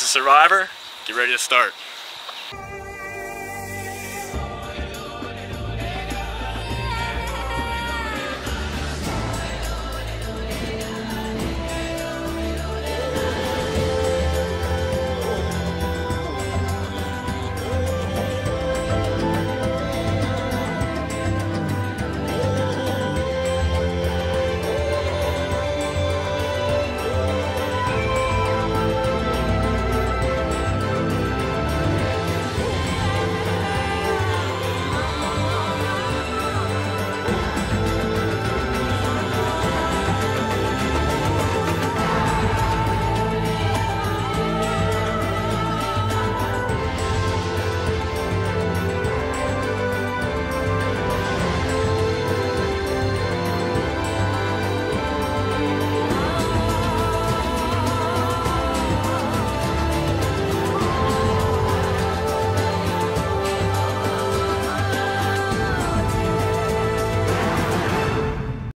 It's a Survivor. Get ready to start.